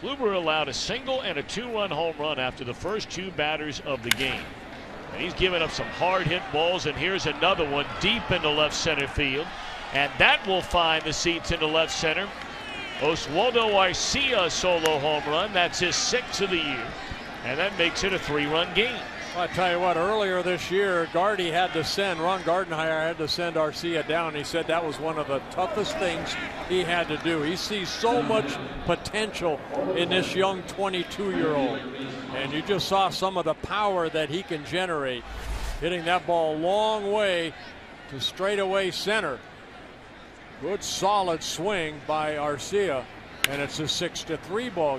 Kluber allowed a single and a two-run home run after the first two batters of the game. And he's given up some hard hit balls, and here's another one deep into left center field. And that will find the seats into left center. Oswaldo Arcia solo home run. That's his sixth of the year. And that makes it a three-run game. Well, I tell you what, earlier this year, Gardy had to send, Ron Gardenhire had to send Arcia down. He said that was one of the toughest things he had to do. He sees so much potential in this young 22 year old. And you just saw some of the power that he can generate, hitting that ball a long way to straightaway center. Good solid swing by Arcia, and it's a 6 to 3 ball game.